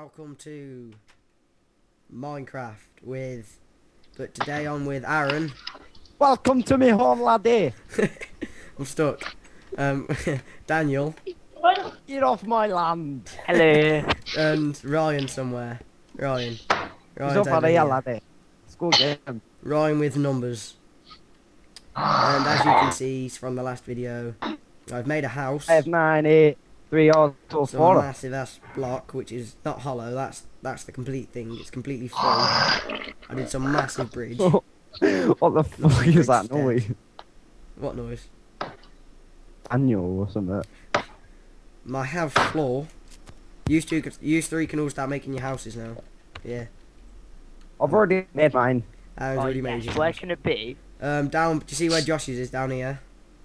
welcome to Minecraft with, but today I'm with Aaron. Welcome to me home, laddie. I'm stuck. Um, Daniel Get off my land. Hello. and Ryan somewhere. Ryan. He's Ryan's up over out of here, here. laddie. School game. Ryan with numbers. And as you can see from the last video, I've made a house. Five, nine, eight, three, two, It's a four. massive ass block, which is not hollow. That's that's the complete thing. It's completely full. I did some massive bridge. what the fuck is that Dead. noise? What noise? Daniel or something. My house floor. You two, use three can all start making your houses now. Yeah, I've already made mine. Aaron's Oh, already made yes. his Where can it be? Um, down. Do you see where Josh's is down here?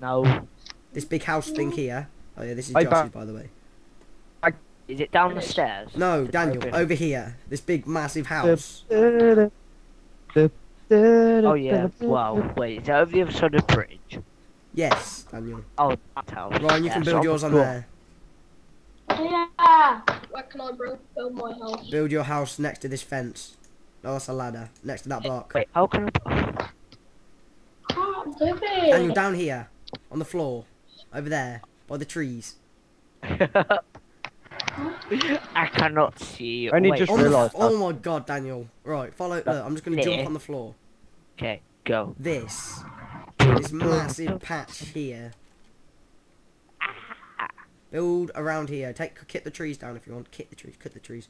No. This big house thing here. Oh yeah, this is I Josh's ba- by the way. Is it down the stairs? No, It's Daniel, open. over here. This big massive house. Oh yeah. Wow. Wait, is it over the other side of the bridge? Yes, Daniel. Oh, that house. Ryan, you can build on yours the on floor. there. Yeah. Where can I build, build my house? Build your house next to this fence. No, that's a ladder. Next to that block. Wait, how can I? Can't do Daniel, it. down here. On the floor. Over there. By the trees. I cannot see. Only Wait, just On realised oh, oh my god, Daniel. Right, follow. Look, I'm just going to There. jump on the floor. Okay, go. This. This massive patch here. Build around here. Take kit the trees down if you want. Kick the trees. Cut the trees.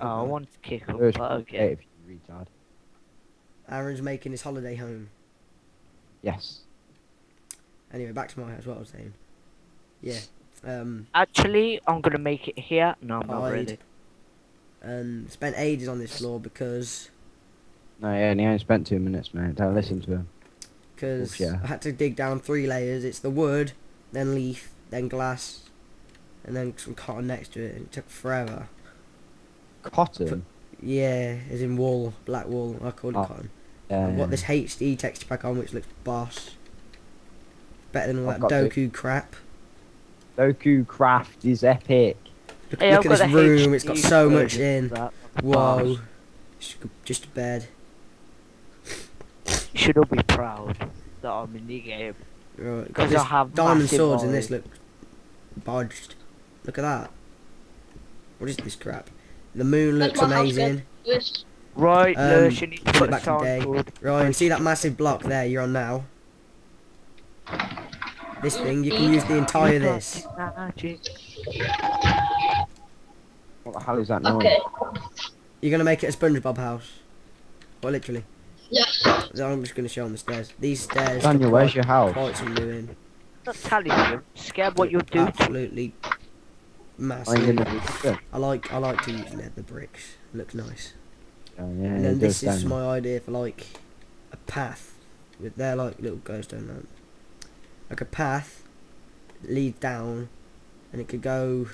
Oh, I want to kick up. First, but okay, Okay. if you retard. Aaron's making his holiday home. Yes. Anyway, back to my house. What I was saying. Yeah. Um. Actually, I'm gonna make it here. No, I'm not Hide. ready. And spent ages on this floor because No, yeah, and he only spent two minutes, mate. Don't listen to him. because yeah. I had to dig down three layers. It's the wood, then leaf, then glass, and then some cotton next to it. And it took forever. Cotton. Yeah, as in wool, black wool. I call it Oh, cotton. Yeah. I've got yeah. this HD texture pack on, which looks boss. Better than all I've that got the- Doku crap. Doku craft is epic. Look, Hey, look at this the room. It's got HD so much in. Whoa. Just, just a bed. You should all be proud that I'm in the game. Right, got Because this I have diamond massive swords in this knowledge. look bodged. Look at that. What is this crap? The moon looks my amazing. Right, Um, Lewis, you need to put put it back the in day. sound Ryan, see that massive block there you're on now? This thing, you can use the entire this. What the hell is that noise? Okay. You're gonna make it a SpongeBob house. Well, literally. Yes. I'm just gonna show on the stairs. These stairs. Daniel, took where's your house? Quite some doing. not telling you. I'm scared what you'll do. Absolutely massive. gonna do good. I like I like to use leather bricks. Looks nice. Oh, yeah, and then this is my idea for like a path with their like little glowstone lamp. Like a path lead down and it could go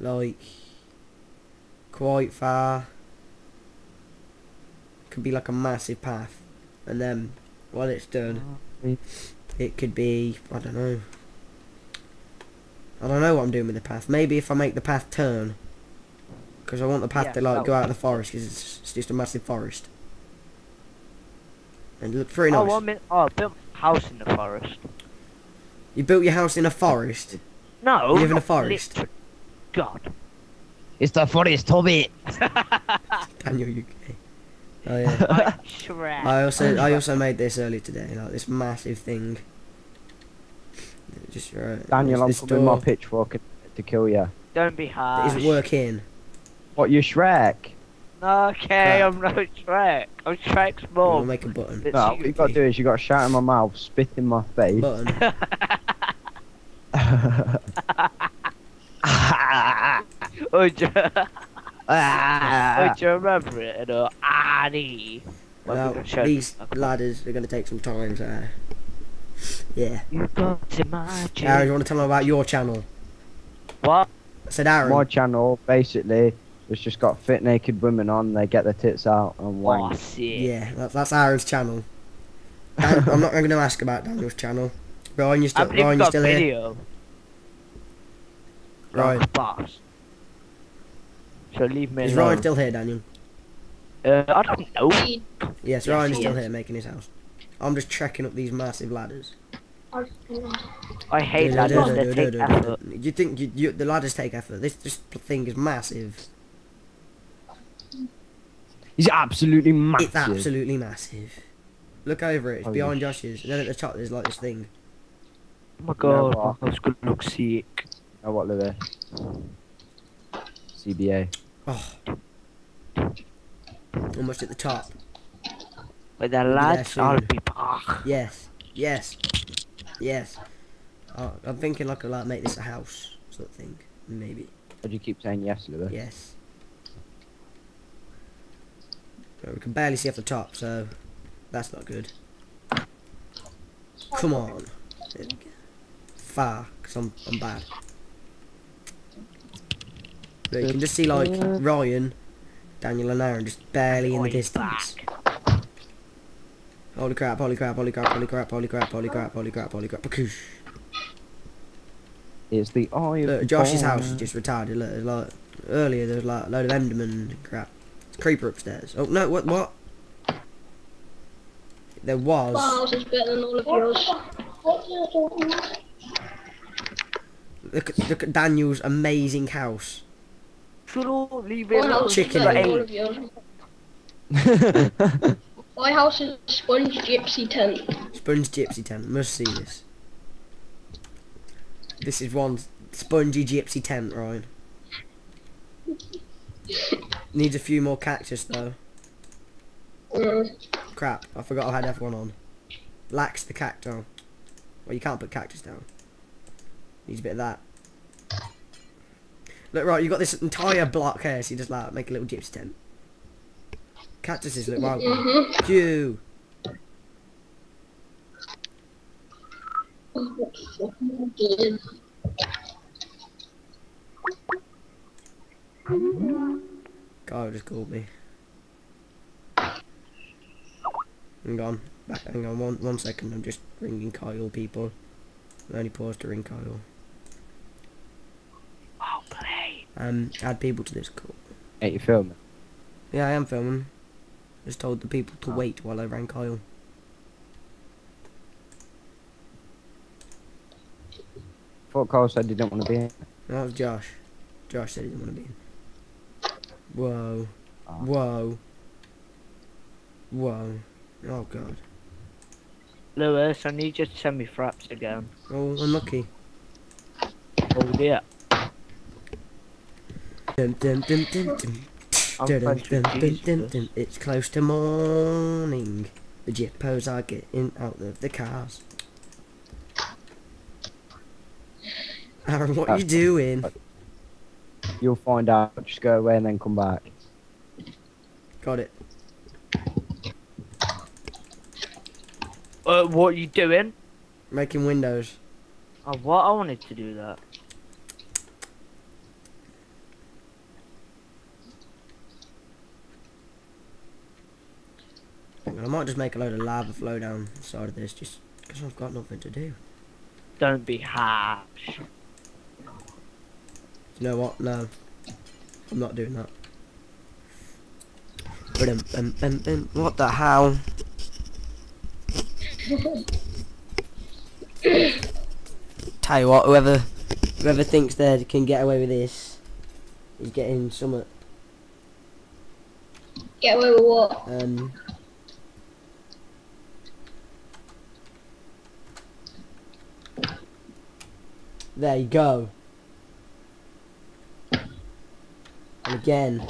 like quite far. Could be like a massive path. And then while it's done it could be I don't know. I don't know what I'm doing with the path. Maybe if I make the path turn. Because I want the path Yeah, to like go out of the forest because it's, it's just a massive forest. And it looks pretty Oh, nice. I mean, oh, I built a house in the forest. You built your house in a forest. No. You live in a forest? God. It's the forest hobbit. Daniel UK. Oh yeah. Shrek. I also I also made this earlier today, like this massive thing. Just uh, right. Daniel, I'm this coming my door pitchfork to kill you. Don't be hard. harsh. isn't working. What, you Shrek? Okay, Crap. I'm not Shrek. I'm Shrek's We'll mom. make a button. No, you. what you gotta do is you gotta shout in my mouth, spit in my face. Button. Oh, do, oh, Ah. do you remember it? And, uh, Annie. Well, Now, we're gonna show these you. ladders are going to take some time, so... Yeah. You got to my Aaron, you want to tell them about your channel? What? I said Aaron. My channel, basically, it's just got fit naked women on, they get their tits out and Oh, wank. sick. Yeah, that's, that's Aaron's channel. I'm not going to ask about Daniel's channel. Ryan, you I still, believe Ryan, you got still here? video. Right. Boss. so leave me Is alone. Ryan still here, Daniel? Uh, I don't know. He- Yes, Yes, Ryan is still is. here making his house. I'm just checking up these massive ladders. I- I hate Da- that. da- They da- da- take da- da- effort. You think you, you, the ladders take effort? This this thing is massive. He's absolutely massive. It's absolutely massive. Look over it. It's Holy behind Josh's. And then at the top, there's like this thing. Oh my god, what? my house gonna look sick. Oh, what, Louis? CBA. Oh. Almost at the top. With the there lads, soon. I'll be back. Yes. Yes. Yes. Oh, I'm thinking like I like make this a house sort of thing. Maybe. Why do you keep saying yes, Louis? Yes. But we can barely see off the top, so that's not good. Come on. There. Far, because I'm, I'm bad. But you can just see like Ryan, Daniel and Aaron just barely in the Going distance. back. Holy crap, holy crap, holy crap, holy crap, holy crap, holy crap, holy crap, holy crap. Bakoosh. It's the eye of Look, Josh's ball. house is just retarded. Look, there's like earlier there was like a load of Enderman and crap. It's a creeper upstairs. Oh no, what what? There My was. house is better than all of yours. Look at look at Daniel's amazing house. Shut up, leave My it alone. house is Chicken better than egg. all of yours. My house is a sponge gypsy tent. Sponge gypsy tent. Must see this. This is one spongy gypsy tent, Ryan. Needs a few more cactus though. Mm. Crap, I forgot I had F1 on. Lacks the cactus. Well, you can't put cactus down. Needs a bit of that. Look, right, you've got this entire block here, so you just like make a little gypsy tent. Cactuses look right. Mhm. Phew. Kyle just called me. Hang on, back. Hang on, one one second. I'm just ringing Kyle, people. I only paused to ring Kyle. Oh. Um, add people to this call. Ain't you filming? Yeah, I am filming. Just told the people to wait while I rang Kyle. thought Carl said he didn't want to be in. That was Josh. Josh said he didn't want to be in. Whoa. Ah. Whoa. Whoa. Oh god. Lewis, I need you to send me fraps again. Oh, unlucky. Oh dear. Dun, dun, dun, dun, dun. Dun, dun, dun, dun, dun, dun. It's close to morning. The jippos are getting out of the cars. Aaron, what are you doing? You'll find out. Just go away and then come back. Got it. Uh, what are you doing? Making windows. Oh, what? I wanted to do that. Hang on, I might just make a load of lava flow down the side of this just because I've got nothing to do. Don't be harsh. You know what? No. I'm not doing that. What the hell? Tell you what, whoever whoever thinks they can get away with this is getting some Get away with what? um There you go. And again.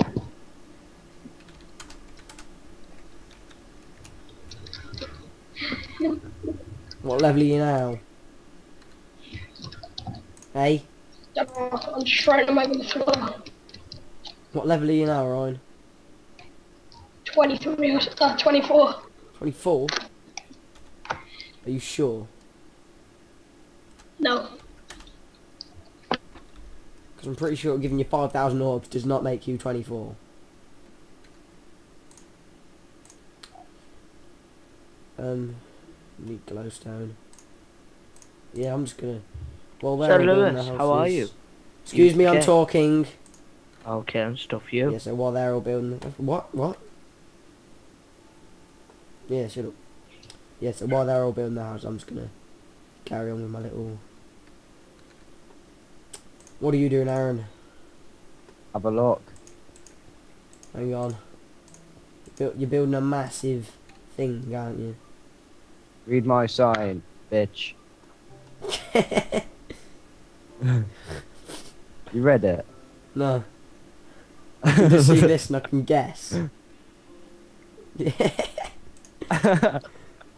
What level are you now? Hey, I'm just trying to make the floor. what level are you now, Ryan? 23 or uh, 24. 24? Are you sure? No. I'm pretty sure giving you 5,000 orbs does not make you 24. Um, need glowstone. Yeah, I'm just gonna. Well, So, there go. Lewis, how are you? Excuse me, I'm talking. Okay, and stuff you. Yeah, so while they're all building, what, what? Yeah, shut up. Yeah, so while they're all building the house, I'm just gonna carry on with my little. What are you doing, Aaron? Have a look. Hang on. You're building a massive thing, aren't you? Read my sign, bitch. You read it? No. I can just see this and I can guess.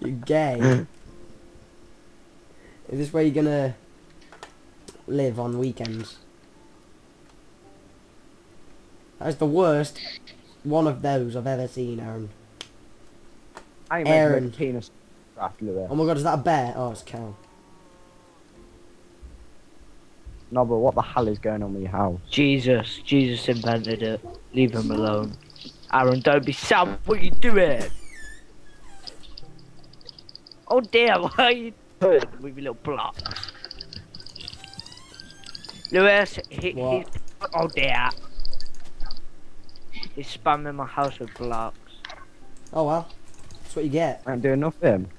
You're gay. Is this where you're gonna live on weekends? That's the worst one of those I've ever seen, Aaron. I ain't Aaron. making a penis craft, Lewis. Oh my god, is that a bear? Oh, it's a cow. No, but what the hell is going on with your house? Jesus, Jesus invented it. Leave him alone. Aaron, don't be sad. What are you doing? Oh dear, why are you doing with your little blocks? Lewis, he, What? he, oh dear. He's spamming my house with blocks. Oh well. That's what you get. I'm doing nothing.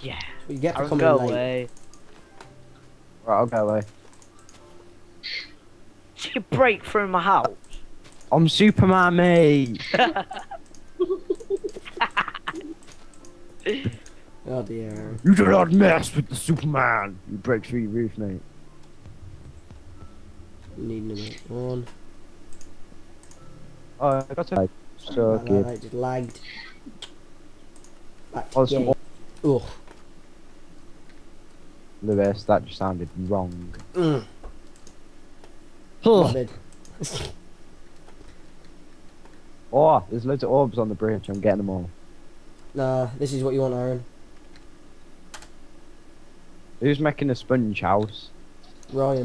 Yeah. That's what you get for Aaron, coming go late. away. Right, I'll go away. Did you break through my house? I'm Superman, mate. Oh dear. You do not mess with the Superman. You break through your roof, mate. You need a minute. One. Oh, I got to. So That- that- good. that just lagged. Back to Oh, game. some Ugh. Lewis, that just sounded wrong. Mm. Oh, oh, there's loads of orbs on the bridge. I'm getting them all. Nah, this is what you want, Aaron. Who's making a sponge house? Ryan.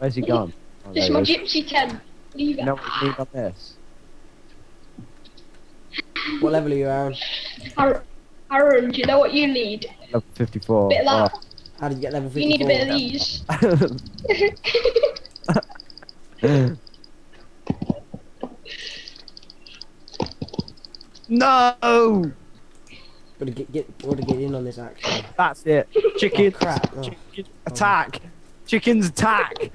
Where's he gone? Oh, This is my gypsy tent. Leave You it. know what you need on this? What level are you, Aaron? Aaron, Aaron, do you know what you need? Level 54. bit of that. How did you get level 54? You need a bit of these. Oh. no! Gotta get, get, gotta get in on this action. That's it. Oh, Chicken. Oh, crap. Oh. Chicken attack. Chickens attack.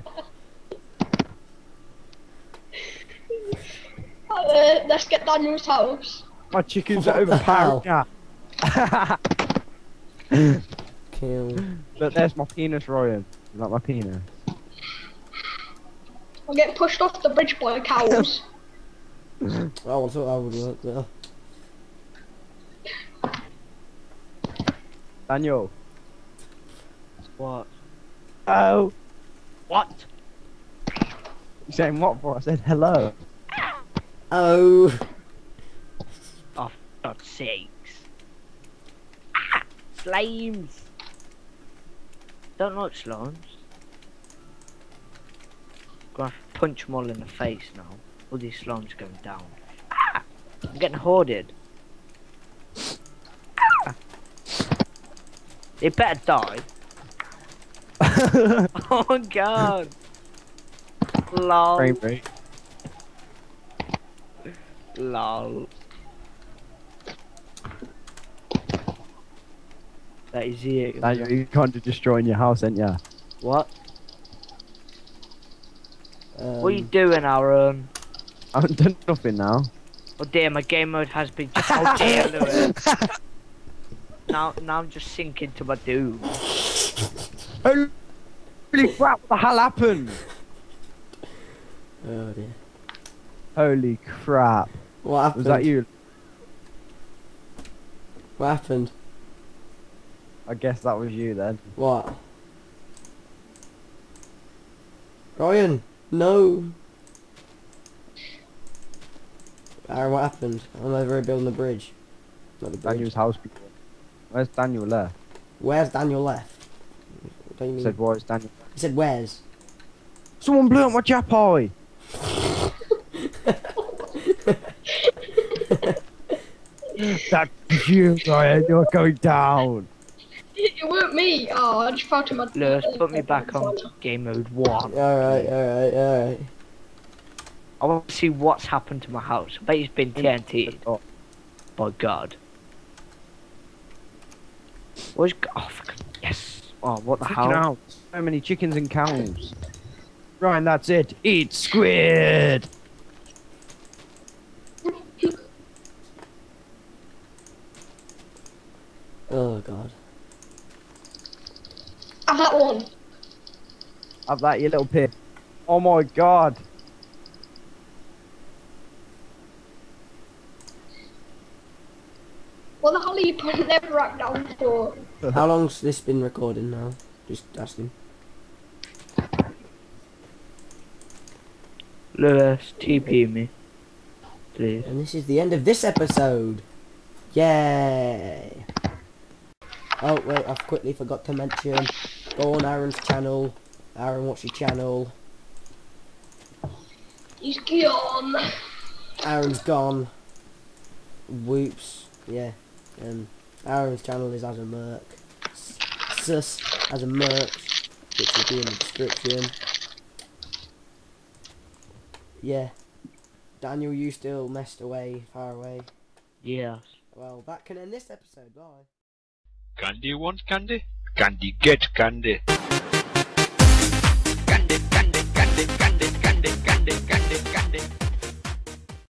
Uh, let's get Daniel's house. My chickens What are overpowered now. Kill. But there's my penis, Ryan. You like my penis? I'll get pushed off the bridge by cows. I thought that would work well. Daniel. What? Oh. What? You saying what for? I said hello. Oh. Oh, for God's sakes. Ah, slimes. Don't like slimes. Gonna have to punch them all in the face now. All these slimes going down. Ah, I'm getting hoarded. Ah. They better die. oh god. Lol. Frame rate. Lol. That is it. Daniel, you can't destroying your house, ain't ya? What? Um, What are you doing, Aaron? I haven't done nothing now. Oh dear, my game mode has been. oh dear, Lewis. now, now I'm just sinking to my doom. Holy crap, what the hell happened? Oh dear. Holy crap. What happened? Was that you? What happened? I guess that was you then. What? Ryan, no. Aaron, what happened? I'm over here building the bridge. Not the bridge. Daniel's house. Where's Daniel left? Where's Daniel left? What do you mean? Said, where's Daniel? He said where's? Someone blew up my jap eye! That's you, Ryan. You're going down. It weren't me. Oh, I just found him. Lewis, put me back on game mode one. Alright, alright, alright. I want to see what's happened to my house. I bet it's been mm. TNT. Oh, By God. What's go- oh fuck. Yes. Oh what the chicken hell? out. So many chickens and cows. Right, and that's it. Eat squid. Oh god. Have that one. I've that, you little pig. Oh my god. What the hell are you putting them right down for? How long's this been recording now? Just asking. Lewis, TP me. Please. And this is the end of this episode. Yay! Oh wait, I've quickly forgot to mention. Go on Aaron's channel. Aaron, what's your channel? He's gone. Aaron's gone. Whoops. Yeah. Um, Aaron's channel is azamurks. S- Sus azamurks, which will be in the description. Yeah. Daniel, you still messed away, far away. Yeah. Well, that can end this episode. Bye. Candy want candy? Candy get candy. Candy, candy, candy, candy, candy, candy, candy, candy.